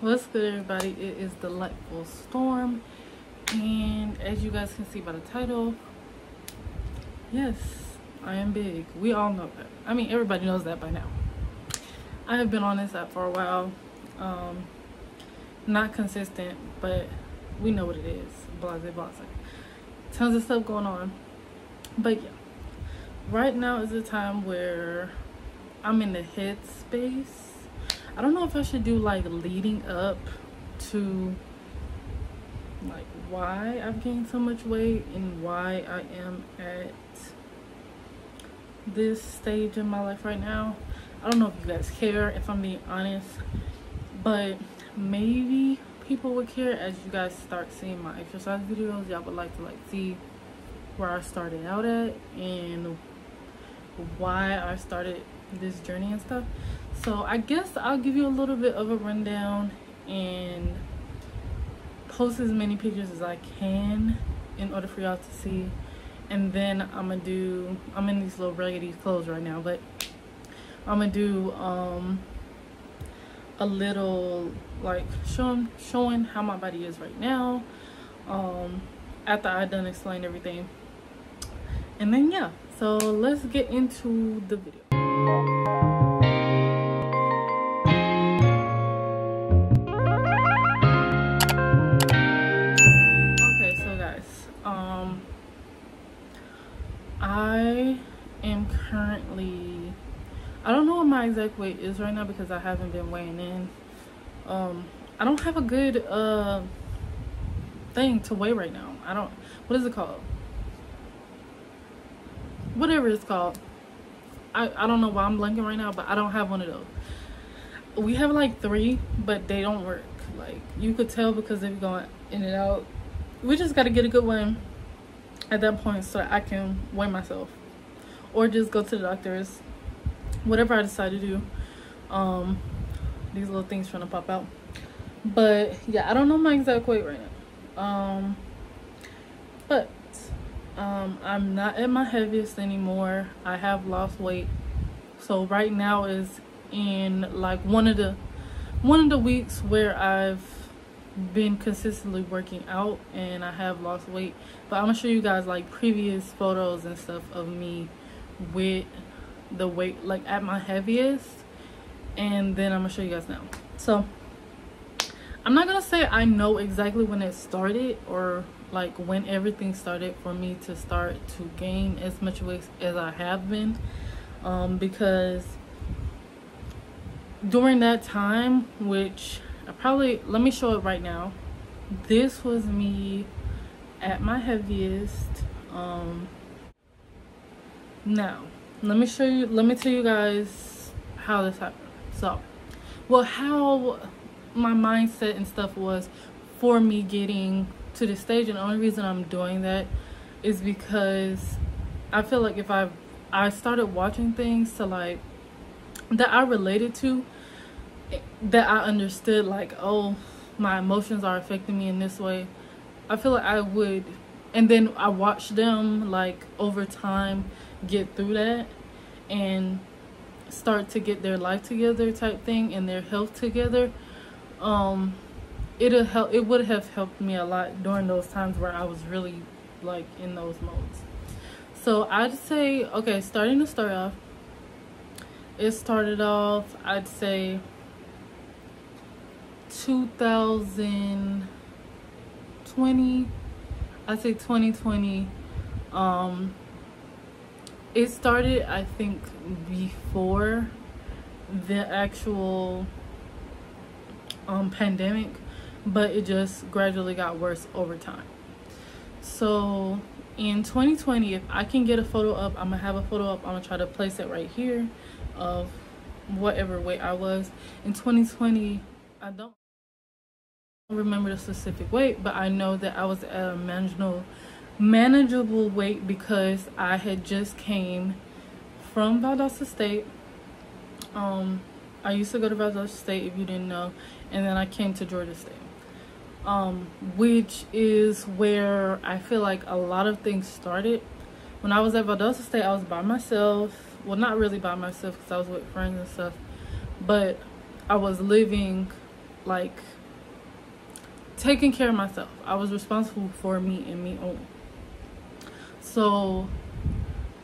What's good, everybody? It is Delightful Storm, and as you guys can see by the title, yes, I am big. We all know that. I mean, everybody knows that by now. I have been on this app for a while. Um, not consistent, but we know what it is. Blase, blase. Tons of stuff going on. But yeah, right now is the time where I'm in the headspace. I don't know if I should do like leading up to like why I've gained so much weight and why I am at this stage in my life right now. I don't know if you guys care if I'm being honest, but maybe people would care as you guys start seeing my exercise videos. Y'all would like to like see where I started out at and why I started this journey and stuff. So I guess I'll give you a little bit of a rundown and post as many pictures as I can in order for y'all to see. And then I'm gonna do, I'm in these little raggedy clothes right now, but I'm gonna do um, a little like showing showing how my body is right now um, after I done explain everything. And then yeah, so let's get into the video. My exact weight is right now because I haven't been weighing in. Um I don't have a good uh thing to weigh right now. I don't what is it called? Whatever it's called. I, I don't know why I'm blanking right now, but I don't have one of those. We have like three, but they don't work. Like you could tell because they're going in and out. We just gotta get a good one at that point so that I can weigh myself. Or just go to the doctors. Whatever I decide to do. Um these little things trying to pop out. But yeah, I don't know my exact weight right now. Um but um i'm not at my heaviest anymore i have lost weight so right now is in like one of the one of the weeks where i've been consistently working out and i have lost weight but i'm gonna show you guys like previous photos and stuff of me with the weight like at my heaviest and then i'm gonna show you guys now. So i'm not gonna say i know exactly when it started or like when everything started for me to start to gain as much weight as I have been um, because during that time which I probably let me show it right now. This was me at my heaviest um, now let me show you let me tell you guys how this happened. So well how my mindset and stuff was for me getting to the stage and the only reason I'm doing that is because I feel like if I I started watching things to like that I related to that I understood like oh my emotions are affecting me in this way I feel like I would and then I watched them like over time get through that and start to get their life together type thing and their health together um it'll help it would have helped me a lot during those times where I was really like in those modes. So I'd say okay, starting to start off, it started off I'd say 2020 I'd say 2020 um it started I think before the actual um pandemic but it just gradually got worse over time. So in 2020, if I can get a photo up, I'm gonna have a photo up. I'm gonna try to place it right here of whatever weight I was. In 2020, I don't remember the specific weight, but I know that I was at a manageable manageable weight because I had just came from Valdosta State. Um, I used to go to Valdosta State if you didn't know, and then I came to Georgia State um, which is where I feel like a lot of things started. When I was at Valdosta State, I was by myself. Well, not really by myself because I was with friends and stuff, but I was living like taking care of myself. I was responsible for me and me only. So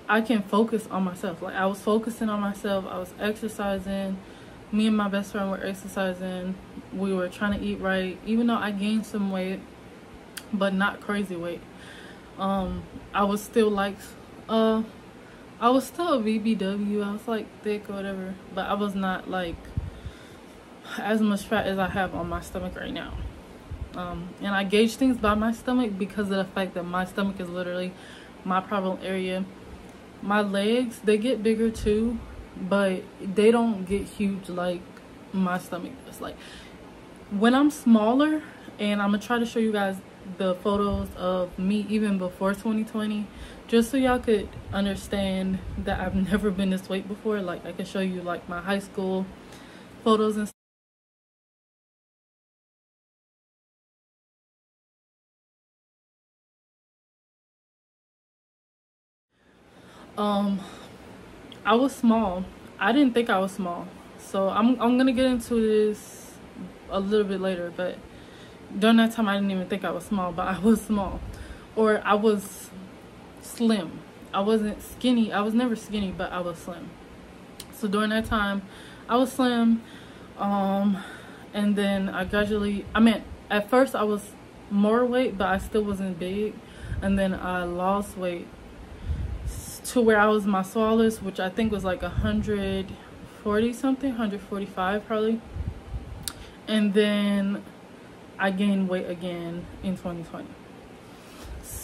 I can focus on myself. Like I was focusing on myself. I was exercising. Me and my best friend were exercising. We were trying to eat right. Even though I gained some weight, but not crazy weight. Um, I was still like, uh, I was still a BBW. I was like thick or whatever, but I was not like as much fat as I have on my stomach right now. Um, and I gauge things by my stomach because of the fact that my stomach is literally my problem area. My legs, they get bigger too, but they don't get huge like my stomach does. Like when I'm smaller, and I'm gonna try to show you guys the photos of me even before 2020 just so y'all could understand that I've never been this weight before like I can show you like my high school photos and um i was small. I didn't think i was small. So i'm, I'm gonna get into this a little bit later but during that time i didn't even think i was small but i was small. Or i was slim. I wasn't skinny. I was never skinny but i was slim. So during that time i was slim. Um and then i gradually i mean at first i was more weight but i still wasn't big. And then i lost weight to where I was my smallest, which I think was like 140 something, 145 probably. And then I gained weight again in 2020.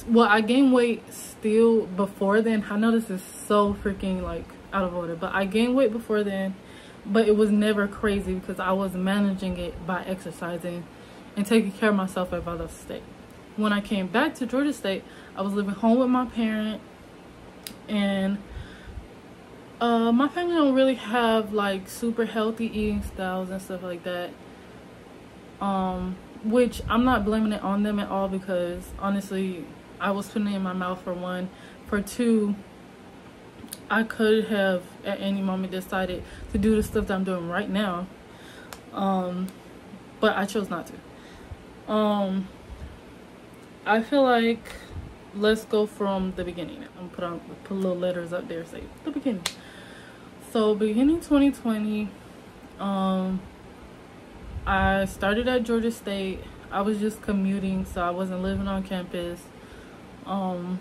Well, I gained weight still before then. I know this is so freaking like out of order, but I gained weight before then, but it was never crazy because I was managing it by exercising and taking care of myself at Valdosta State. When I came back to Georgia State, I was living home with my parent and uh, my family don't really have like super healthy eating styles and stuff like that. Um which i'm not blaming it on them at all because honestly i was putting it in my mouth for one. For two i could have at any moment decided to do the stuff that i'm doing right now. Um but i chose not to. Um i feel like let's go from the beginning. I'm put on put little letters up there say the beginning. So beginning 2020, um, I started at Georgia State. I was just commuting, so I wasn't living on campus. Um,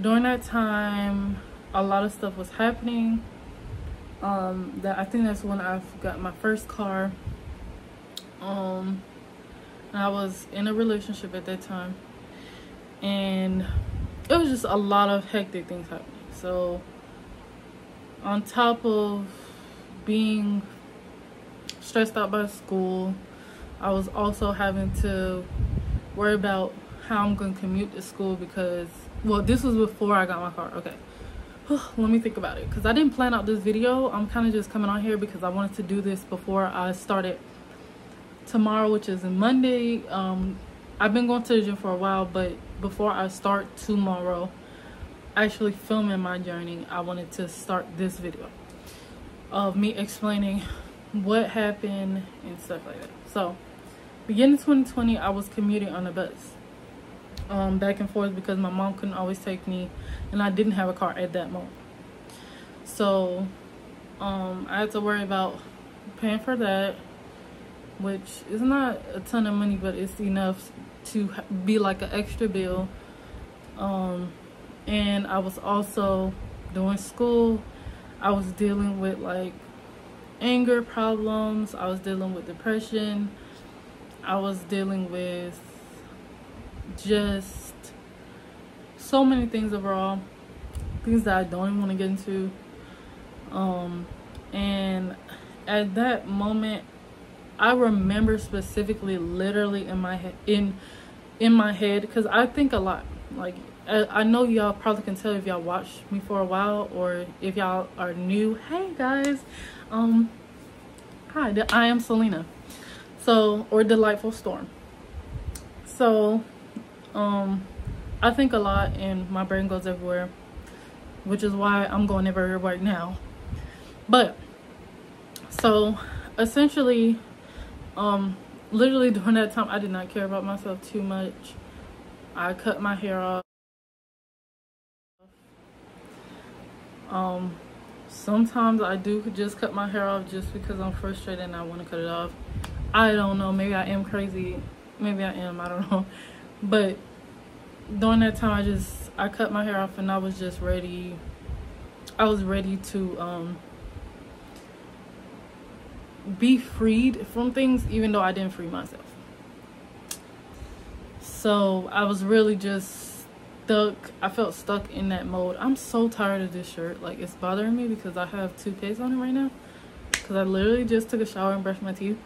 during that time, a lot of stuff was happening. Um, that I think that's when I got my first car. Um, and I was in a relationship at that time and it was just a lot of hectic things happening. So on top of being stressed out by school i was also having to worry about how i'm going to commute to school because well this was before i got my car okay. Let me think about it because i didn't plan out this video. I'm kind of just coming on here because i wanted to do this before i started tomorrow which is monday. Um i've been going to the gym for a while but before I start tomorrow actually filming my journey, I wanted to start this video of me explaining what happened and stuff like that. So, beginning 2020, I was commuting on a bus um, back and forth because my mom couldn't always take me and I didn't have a car at that moment. So, um, I had to worry about paying for that, which is not a ton of money, but it's enough to be like an extra bill. Um, and I was also doing school I was dealing with like anger problems. I was dealing with depression. I was dealing with just so many things overall things that I don't even want to get into. Um, and at that moment I remember specifically literally in my head in in my head because I think a lot. Like I, I know y'all probably can tell if y'all watched me for a while or if y'all are new. Hey guys, um, hi, I am Selena. So or delightful storm. So, um, I think a lot and my brain goes everywhere, which is why I'm going everywhere right now. But so essentially um literally during that time i did not care about myself too much. I cut my hair off. Um sometimes i do just cut my hair off just because i'm frustrated and i want to cut it off. I don't know maybe i am crazy. Maybe i am i don't know. But during that time i just i cut my hair off and i was just ready. I was ready to um be freed from things even though I didn't free myself. So I was really just stuck. I felt stuck in that mode. I'm so tired of this shirt. Like it's bothering me because I have two toothpaste on it right now. Because I literally just took a shower and brushed my teeth.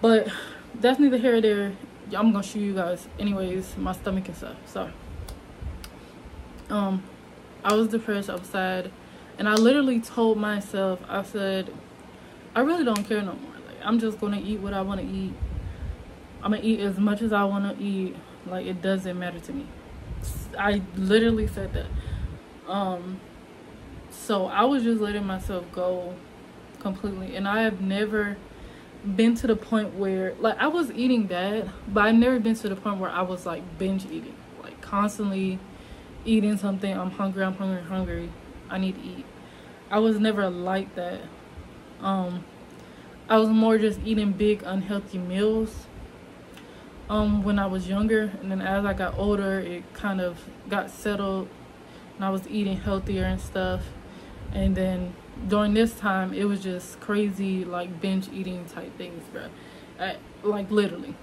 But that's neither here there. I'm gonna show you guys anyways my stomach and stuff. So um I was depressed, sad. And I literally told myself, I said, I really don't care no more. Like I'm just gonna eat what I want to eat. I'm gonna eat as much as I want to eat. Like it doesn't matter to me. I literally said that. Um, so I was just letting myself go completely, and I have never been to the point where like I was eating bad, but I've never been to the point where I was like binge eating, like constantly eating something. I'm hungry. I'm hungry. Hungry. I need to eat. I was never like that um i was more just eating big unhealthy meals. Um when i was younger and then as i got older it kind of got settled and i was eating healthier and stuff. And then during this time it was just crazy like binge eating type things bro like literally.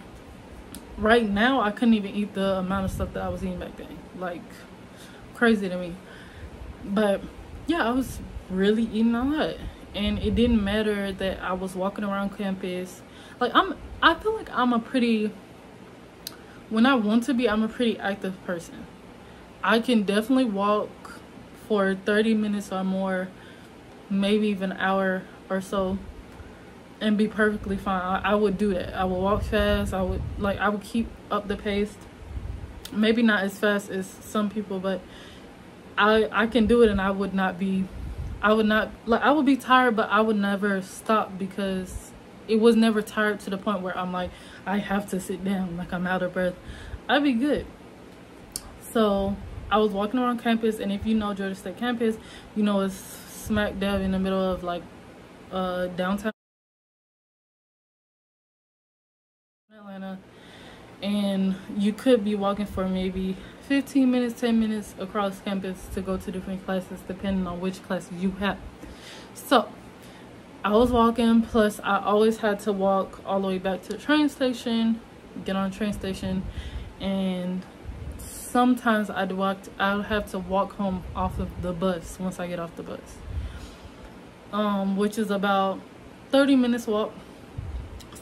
Right now i couldn't even eat the amount of stuff that i was eating back then. Like crazy to me. But yeah i was really eating a lot and it didn't matter that I was walking around campus. Like I'm I feel like I'm a pretty when I want to be, I'm a pretty active person. I can definitely walk for 30 minutes or more, maybe even an hour or so and be perfectly fine. I, I would do that. I would walk fast. I would like I would keep up the pace. Maybe not as fast as some people, but I I can do it and I would not be I would not like I would be tired, but I would never stop because it was never tired to the point where I'm like I have to sit down like I'm out of breath. I'd be good. So I was walking around campus, and if you know Georgia State campus, you know it's smack dab in the middle of like uh downtown Atlanta, and you could be walking for maybe 15 minutes 10 minutes across campus to go to different classes depending on which class you have. So i was walking plus i always had to walk all the way back to the train station get on the train station and sometimes i'd walk i'd have to walk home off of the bus once i get off the bus. Um which is about 30 minutes walk.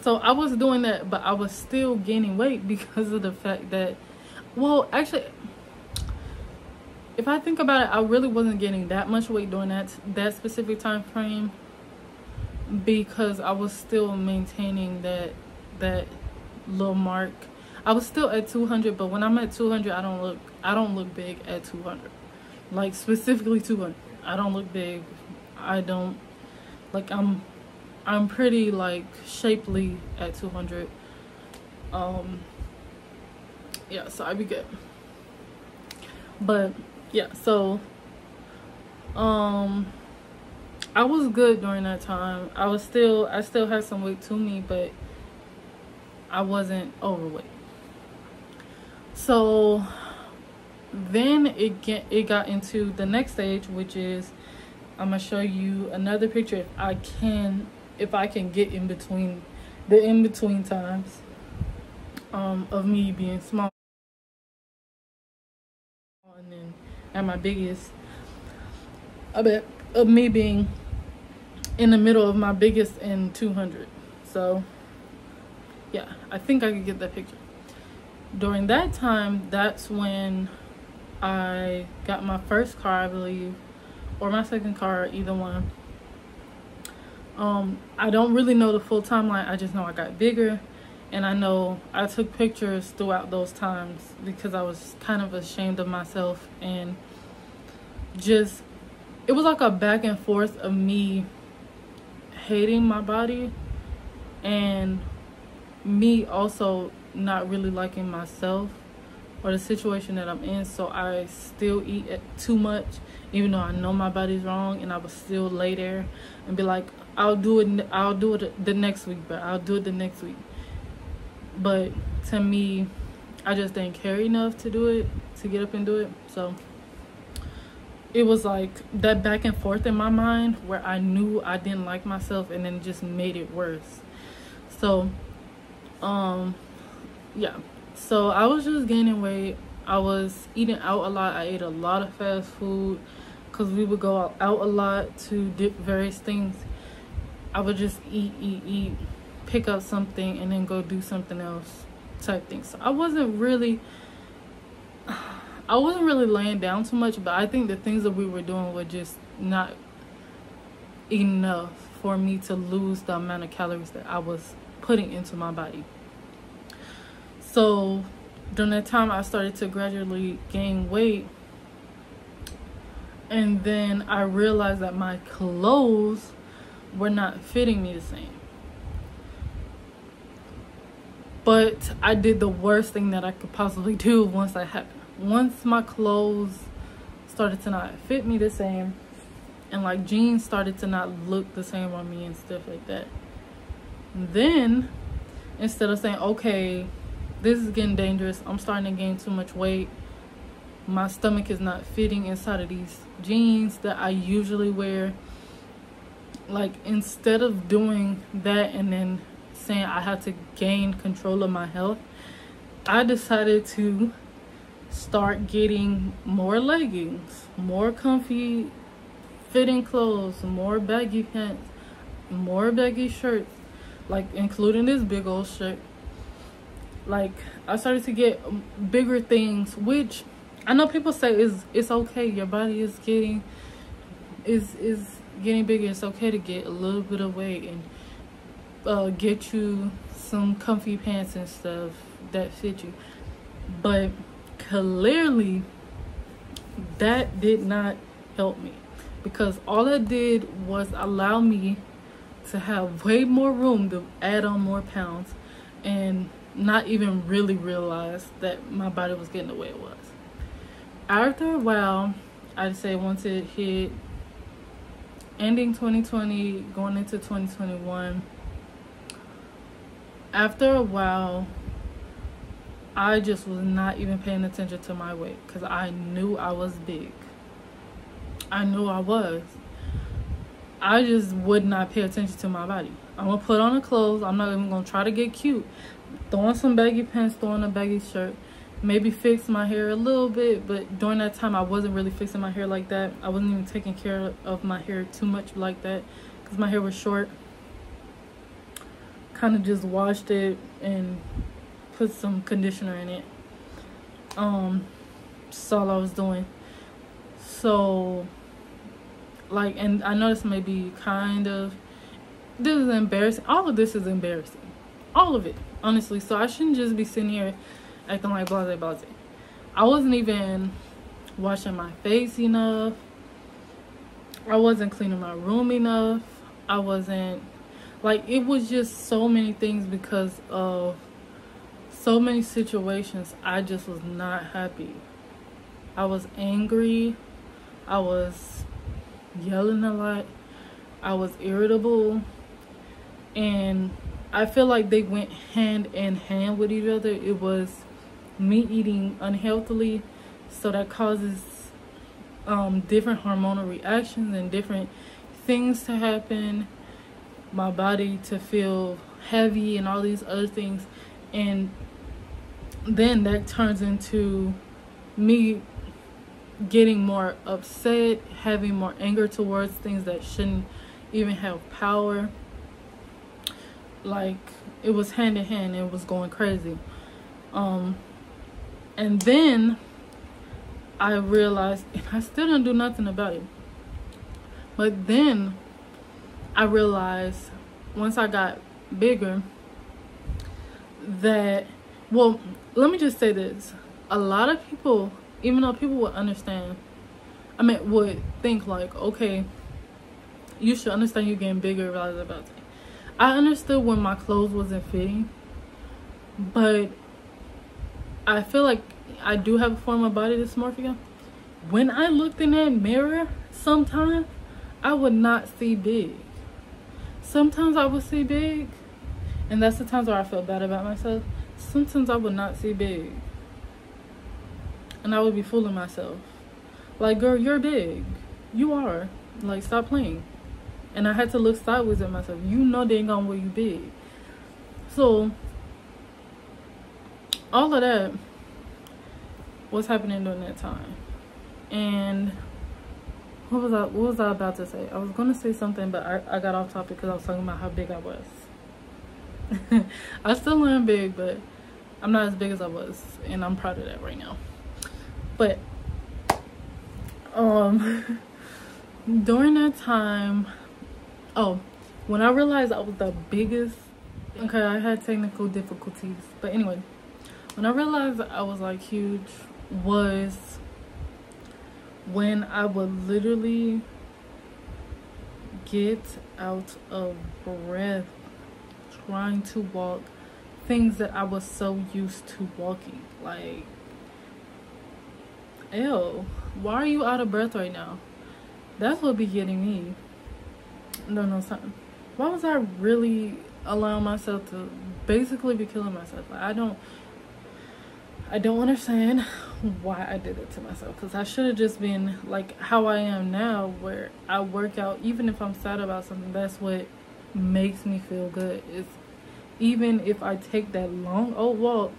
So i was doing that but i was still gaining weight because of the fact that well actually if i think about it i really wasn't getting that much weight during that that specific time frame because i was still maintaining that that little mark. I was still at 200 but when i'm at 200 i don't look i don't look big at 200 like specifically 200 i don't look big. I don't like i'm i'm pretty like shapely at 200 um yeah so i'd be good. But yeah so um i was good during that time. I was still i still had some weight to me but i wasn't overweight. So then it get it got into the next stage which is i'm gonna show you another picture if i can if i can get in between the in between times um of me being small at my biggest. A bit of me being in the middle of my biggest in 200 so yeah i think i could get that picture. During that time that's when i got my first car i believe or my second car either one. Um i don't really know the full timeline. I just know i got bigger and I know I took pictures throughout those times because I was kind of ashamed of myself and just it was like a back and forth of me hating my body and me also not really liking myself or the situation that I'm in. So I still eat too much, even though I know my body's wrong, and I would still lay there and be like, "I'll do it. I'll do it the next week, but I'll do it the next week." But to me, I just didn't care enough to do it to get up and do it. So it was like that back and forth in my mind where I knew I didn't like myself and then just made it worse. So um yeah. So i was just gaining weight. I was eating out a lot. I ate a lot of fast food because we would go out a lot to dip various things. I would just eat eat eat pick up something and then go do something else type thing so i wasn't really i wasn't really laying down too much but i think the things that we were doing were just not enough for me to lose the amount of calories that i was putting into my body so during that time, I started to gradually gain weight. And then I realized that my clothes were not fitting me the same. But I did the worst thing that I could possibly do once I had once my clothes started to not fit me the same and like jeans started to not look the same on me and stuff like that. then instead of saying, okay, this is getting dangerous. I'm starting to gain too much weight. My stomach is not fitting inside of these jeans that I usually wear. Like, instead of doing that and then saying I had to gain control of my health, I decided to start getting more leggings, more comfy fitting clothes, more baggy pants, more baggy shirts, like including this big old shirt. Like i started to get bigger things which i know people say is it's okay your body is getting is is getting bigger. It's okay to get a little bit of weight and uh, get you some comfy pants and stuff that fit you but clearly that did not help me because all that did was allow me to have way more room to add on more pounds and not even really realize that my body was getting the way it was. After a while, I'd say once it hit ending 2020, going into 2021, after a while, I just was not even paying attention to my weight because I knew I was big. I knew I was. I just would not pay attention to my body. I'm gonna put on the clothes. I'm not even gonna try to get cute throwing some baggy pants, throwing a baggy shirt, maybe fix my hair a little bit, but during that time I wasn't really fixing my hair like that. I wasn't even taking care of my hair too much like that because my hair was short. Kind of just washed it and put some conditioner in it. Um, that's all I was doing. So, like, and I know this may be kind of, this is embarrassing. All of this is embarrassing. All of it honestly. So I shouldn't just be sitting here acting like blase blase. I wasn't even washing my face enough. I wasn't cleaning my room enough. I wasn't like it was just so many things because of so many situations I just was not happy. I was angry. I was yelling a lot. I was irritable. And I feel like they went hand in hand with each other. It was me eating unhealthily, so that causes um, different hormonal reactions and different things to happen. My body to feel heavy and all these other things, and then that turns into me getting more upset, having more anger towards things that shouldn't even have power. Like it was hand in hand it was going crazy. Um and then i realized and i still didn't do nothing about it. But then i realized once i got bigger that well let me just say this a lot of people even though people would understand i mean would think like okay you should understand you're getting bigger. I understood when my clothes wasn't fitting, but I feel like I do have a form of body dysmorphia. When I looked in that mirror, sometimes I would not see big. Sometimes I would see big, and that's the times where I felt bad about myself. Sometimes I would not see big, and I would be fooling myself. Like, girl, you're big. You are. Like, stop playing. And I had to look sideways at myself. You know they ain't gonna wear you big. So, all of that was happening during that time. And what was I what was I about to say? I was gonna say something but I, I got off topic because I was talking about how big I was. I still am big, but I'm not as big as I was, and I'm proud of that right now. But um during that time oh when i realized i was the biggest okay i had technical difficulties but anyway when i realized i was like huge was when i would literally get out of breath trying to walk things that i was so used to walking like ew why are you out of breath right now? That's what be getting me. No no something why was i really allowing myself to basically be killing myself? Like, i don't i don't understand why i did it to myself because i should have just been like how i am now where i work out even if i'm sad about something that's what makes me feel good Is even if i take that long old walk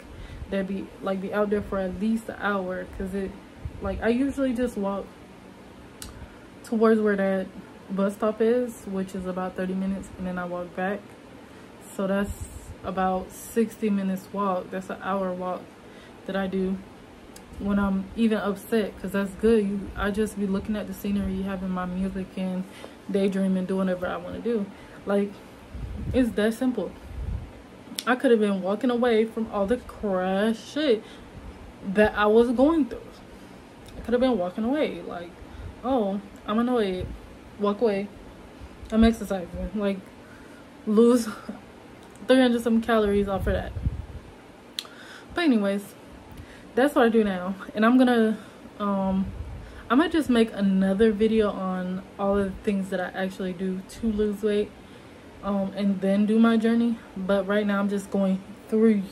that be like be out there for at least an hour because it like i usually just walk towards where that bus stop is which is about 30 minutes and then i walk back. So that's about 60 minutes walk that's an hour walk that i do when i'm even upset because that's good you i just be looking at the scenery having my music and daydreaming doing whatever i want to do like it's that simple i could have been walking away from all the crash shit that i was going through I could have been walking away. Like, oh, I'm annoyed. Walk away. I'm exercising. Like, lose 300 some calories off of that. But anyways, that's what I do now. And I'm gonna, um, I might just make another video on all the things that I actually do to lose weight. Um, and then do my journey. But right now I'm just going through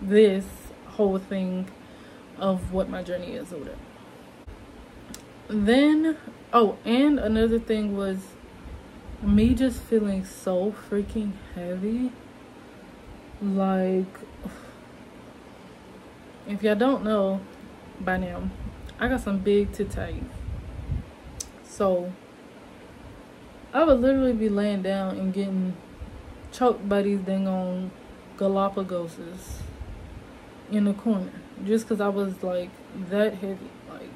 this whole thing of what my journey is or whatever then oh and another thing was me just feeling so freaking heavy like if y'all don't know by now i got some big titties so i would literally be laying down and getting choked by these dang on galapagoses in the corner just because i was like that heavy like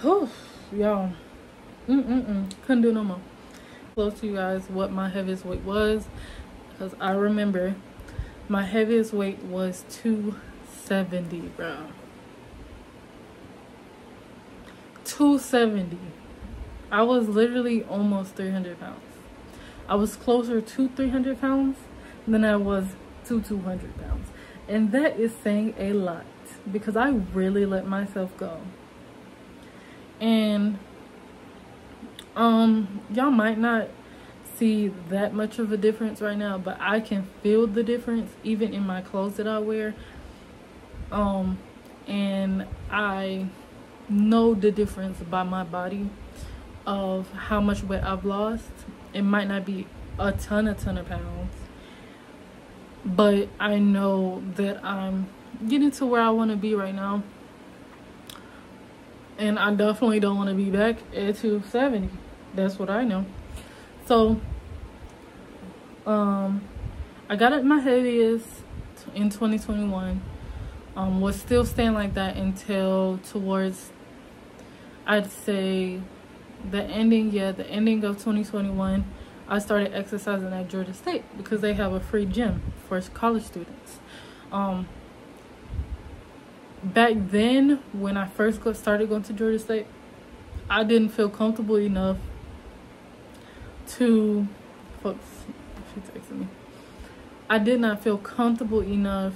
Whew, y'all. Mm-mm-mm. Couldn't do no more. Close to you guys what my heaviest weight was. Because I remember my heaviest weight was 270, bro. 270. I was literally almost 300 pounds. I was closer to 300 pounds than I was to 200 pounds. And that is saying a lot because I really let myself go and um y'all might not see that much of a difference right now but i can feel the difference even in my clothes that i wear um and i know the difference by my body of how much weight i've lost. It might not be a ton a ton of pounds but i know that i'm getting to where i want to be right now. And I definitely don't want to be back at 270 that's what I know. So um I got at my heaviest in 2021 um was still staying like that until towards I'd say the ending yeah the ending of 2021 I started exercising at Georgia State because they have a free gym for college students um back then when I first started going to Georgia State, I didn't feel comfortable enough to she texted me. I did not feel comfortable enough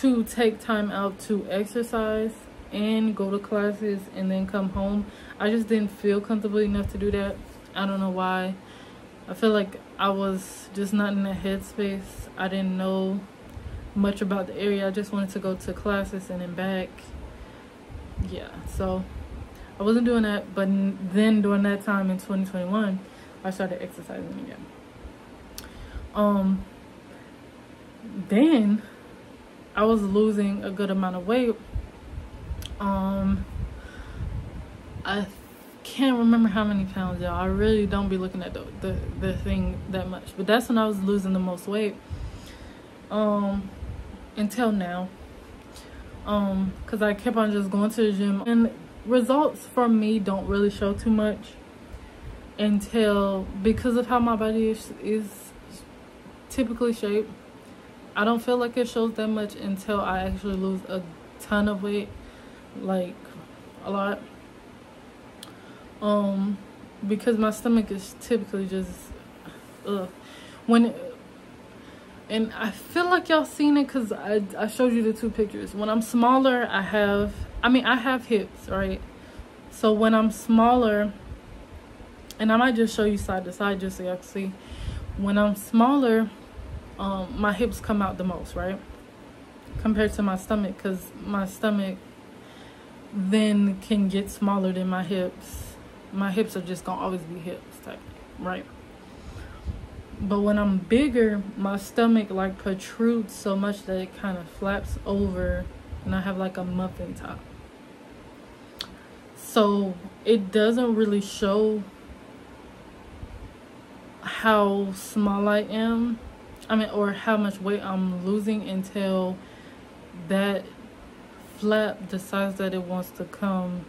to take time out to exercise and go to classes and then come home. I just didn't feel comfortable enough to do that. I don't know why. I feel like I was just not in the headspace. I didn't know much about the area. I just wanted to go to classes and then back. Yeah, so I wasn't doing that. But then during that time in 2021, I started exercising again. Um, then I was losing a good amount of weight. Um, I can't remember how many pounds, y'all. I really don't be looking at the, the, the thing that much. But that's when I was losing the most weight. Um, until now. Um, because I kept on just going to the gym. And results from me don't really show too much until, because of how my body is, is typically shaped I don't feel like it shows that much until I actually lose a ton of weight, like a lot. Um, because my stomach is typically just, ugh. When, and I feel like y'all seen it because I, I showed you the two pictures. When I'm smaller, I have, I mean, I have hips, right? So when I'm smaller, and I might just show you side to side just so y'all can see. When I'm smaller, um, my hips come out the most, right? Compared to my stomach, because my stomach then can get smaller than my hips. My hips are just gonna always be hips type, right? But when I'm bigger, my stomach like protrudes so much that it kind of flaps over and I have like a muffin top. So it doesn't really show how small I am I mean, or how much weight I'm losing until that flap decides that it wants to come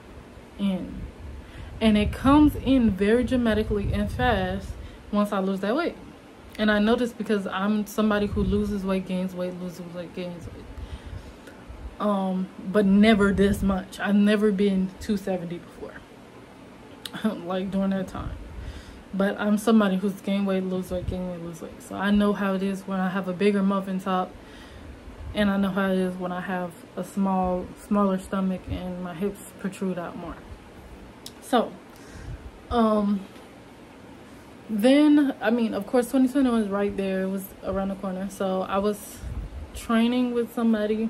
in. And it comes in very dramatically and fast once I lose that weight. And I know this because I'm somebody who loses weight, gains weight, loses weight, gains weight. Um, but never this much. I've never been 270 before. like during that time. But I'm somebody who's gain weight, lose weight, gain weight, lose weight. So I know how it is when I have a bigger muffin top. And I know how it is when I have a small, smaller stomach and my hips protrude out more. So, um, then, I mean, of course, 2021 was right there. It was around the corner. So I was training with somebody.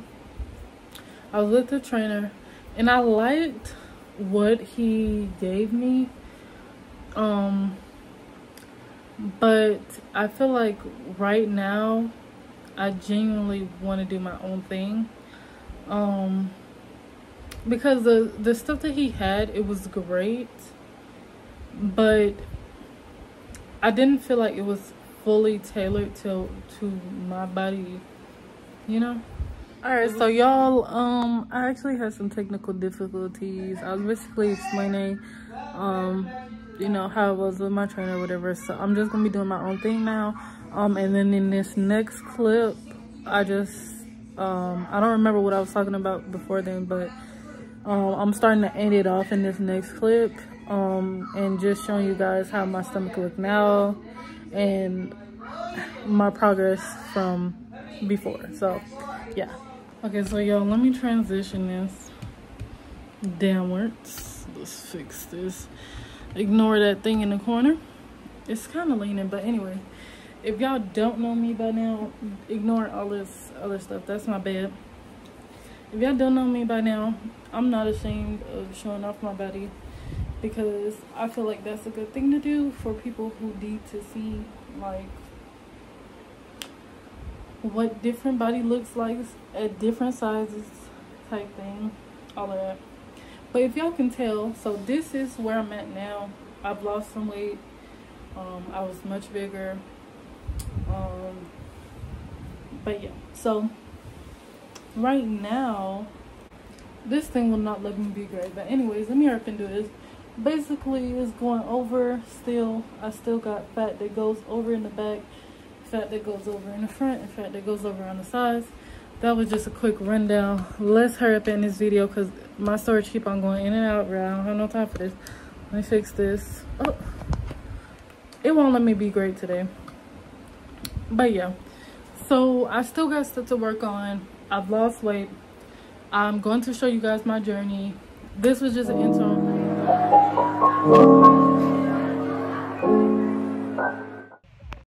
I was with the trainer and I liked what he gave me. Um, but I feel like right now I genuinely want to do my own thing. Um because the the stuff that he had it was great but I didn't feel like it was fully tailored to to my body, you know? Alright, so y'all, um, I actually had some technical difficulties. I was basically explaining um you know how it was with my trainer or whatever. So i'm just gonna be doing my own thing now. Um and then in this next clip i just um i don't remember what i was talking about before then but um i'm starting to end it off in this next clip um and just showing you guys how my stomach look now and my progress from before. So yeah. Okay so y'all let me transition this downwards. Let's fix this ignore that thing in the corner. It's kind of leaning but anyway if y'all don't know me by now ignore all this other stuff. That's my bad. If y'all don't know me by now i'm not ashamed of showing off my body because i feel like that's a good thing to do for people who need to see like what different body looks like at different sizes type thing all of that but if y'all can tell so this is where i'm at now. I've lost some weight. Um i was much bigger. Um but yeah so right now this thing will not let me be great. But anyways let me hurry up and do this. Basically it's going over still. I still got fat that goes over in the back fat that goes over in the front and fat that goes over on the sides that was just a quick rundown. Let's hurry up in this video because my storage keep on going in and out bro. I don't have no time for this. Let me fix this. Oh. It won't let me be great today. But yeah. So i still got stuff to work on. I've lost weight. I'm going to show you guys my journey. This was just an intro